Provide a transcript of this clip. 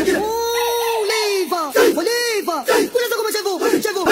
Oliva! Leiva! Olha só como chegou? Chegou!